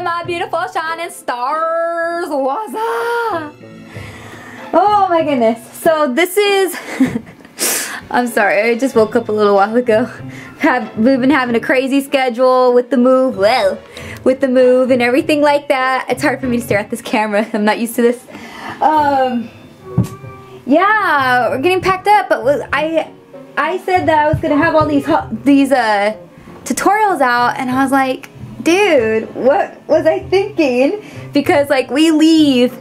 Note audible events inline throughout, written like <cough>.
morning, my beautiful shining stars. What's up? Oh my goodness. So this is, <laughs> I'm sorry, I just woke up a little while ago. Have, we've been having a crazy schedule with the move, well, with the move and everything like that. It's hard for me to stare at this camera. I'm not used to this. Um, yeah, we're getting packed up, but I, I said that I was gonna have all these these uh, tutorials out, and I was like, dude, what was I thinking? Because like we leave,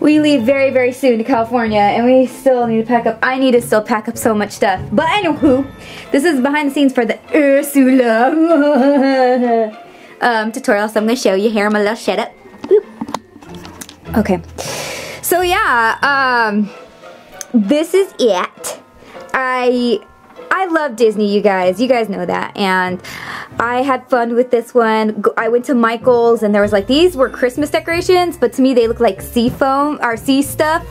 we leave very, very soon to California and we still need to pack up. I need to still pack up so much stuff. But I know who. This is behind the scenes for the Ursula <laughs> um, tutorial. So I'm to show you here. My little shut up. Okay. So yeah, um, this is it. I I love Disney, you guys. You guys know that. And I had fun with this one. I went to Michael's and there was like, these were Christmas decorations, but to me they look like sea foam, or sea stuff,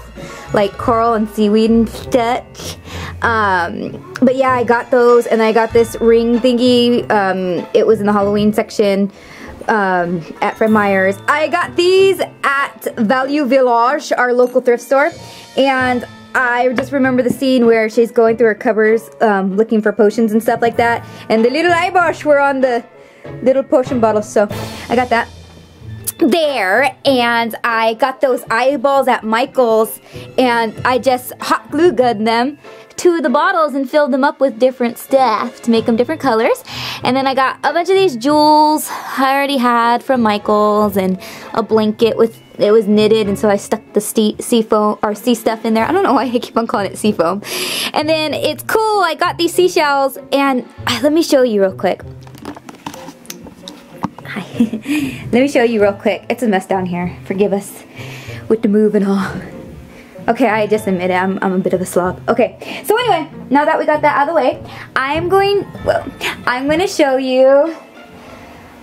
like coral and seaweed and such. Um, but yeah, I got those and I got this ring thingy. Um, it was in the Halloween section um, at Fred Meyer's. I got these at Value Village, our local thrift store. And I just remember the scene where she's going through her cupboards um, looking for potions and stuff like that. And the little eyewash were on the little potion bottles. So I got that there and I got those eyeballs at Michael's and I just hot glue gunned them to the bottles and filled them up with different stuff to make them different colors. And then I got a bunch of these jewels I already had from Michael's and a blanket with it was knitted and so I stuck the sea foam or sea stuff in there. I don't know why I keep on calling it sea foam. And then it's cool, I got these seashells and uh, let me show you real quick. Hi. <laughs> let me show you real quick. It's a mess down here. Forgive us with the move and all. Okay, I just admit it, I'm, I'm a bit of a slob. Okay, so anyway, now that we got that out of the way, I'm going, well, I'm going to show you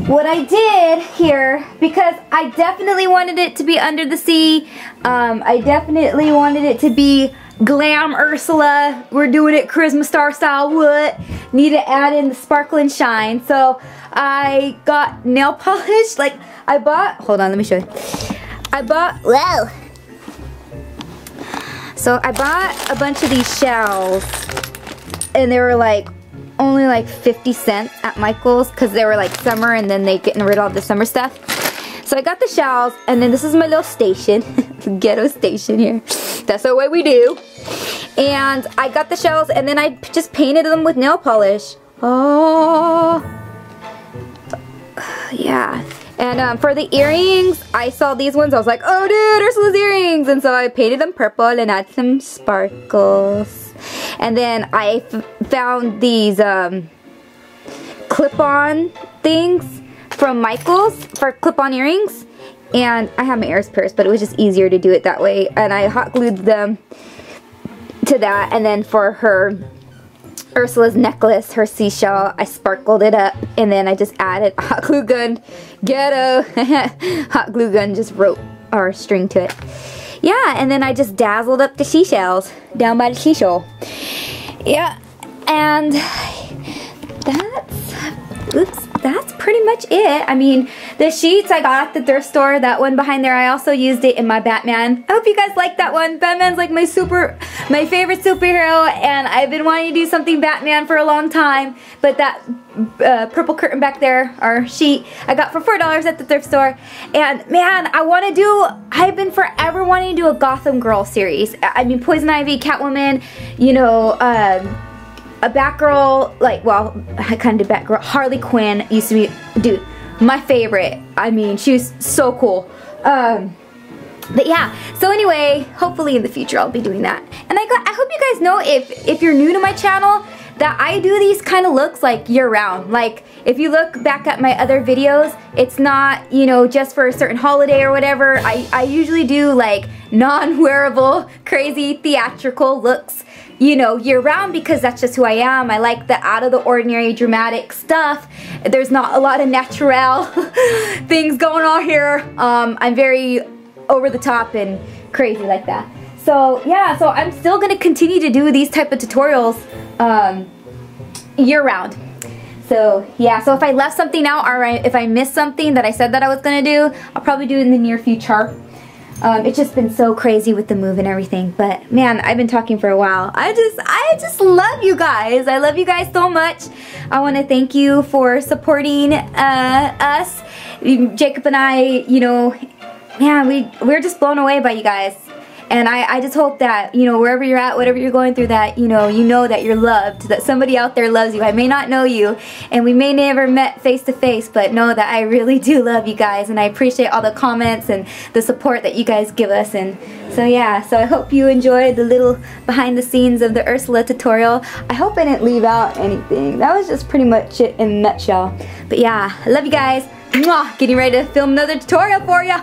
what I did here because I definitely wanted it to be under the sea. Um, I definitely wanted it to be glam Ursula. We're doing it Charisma Star style. What? Need to add in the sparkle and shine. So I got nail <laughs> polish. Like I bought, hold on, let me show you. I bought, whoa. So I bought a bunch of these shells and they were like only like 50 cents at Michael's because they were like summer and then they getting rid of all the summer stuff. So I got the shells and then this is my little station, <laughs> ghetto station here. That's the way we do. And I got the shells and then I just painted them with nail polish. Oh, <sighs> yeah. And um, for the earrings, I saw these ones. I was like, oh dude, Ursula's earrings. And so I painted them purple and added some sparkles. And then I found these um, clip-on things from Michaels for clip-on earrings. And I have my ears pierced, but it was just easier to do it that way. And I hot glued them to that. And then for her Ursula's necklace, her seashell, I sparkled it up. And then I just added a hot glue gun, ghetto, <laughs> hot glue gun, just rope or string to it yeah, and then I just dazzled up the seashells down by the seashell. Yeah, and that's, oops, that's pretty much it. I mean, the sheets I got at the thrift store, that one behind there, I also used it in my Batman. I hope you guys like that one. Batman's like my super, my favorite superhero, and I've been wanting to do something Batman for a long time, but that uh, purple curtain back there, our sheet, I got for $4 at the thrift store. And man, I want to do, I've been forever wanting to do a Gotham Girl series. I mean, Poison Ivy, Catwoman, you know, um, a Batgirl, like, well, kind of Batgirl. Harley Quinn used to be, dude, my favorite. I mean, she was so cool. Um, but yeah, so anyway, hopefully in the future I'll be doing that. And I, got, I hope you guys know if, if you're new to my channel, that I do these kind of looks like year round. Like if you look back at my other videos, it's not, you know, just for a certain holiday or whatever. I, I usually do like non-wearable, <laughs> crazy, theatrical looks, you know, year round because that's just who I am. I like the out of the ordinary dramatic stuff. There's not a lot of natural <laughs> things going on here. Um, I'm very over the top and crazy like that. So yeah, so I'm still gonna continue to do these type of tutorials um, year round. So yeah, so if I left something out or if I missed something that I said that I was gonna do, I'll probably do it in the near future. Um, it's just been so crazy with the move and everything. But man, I've been talking for a while. I just, I just love you guys. I love you guys so much. I want to thank you for supporting uh, us. Jacob and I, you know, man, we we're just blown away by you guys. And I, I just hope that, you know, wherever you're at, whatever you're going through, that, you know, you know that you're loved, that somebody out there loves you. I may not know you, and we may never met face to face, but know that I really do love you guys, and I appreciate all the comments and the support that you guys give us. And so, yeah, so I hope you enjoyed the little behind the scenes of the Ursula tutorial. I hope I didn't leave out anything. That was just pretty much it in a nutshell. But yeah, I love you guys. Mwah! Getting ready to film another tutorial for you.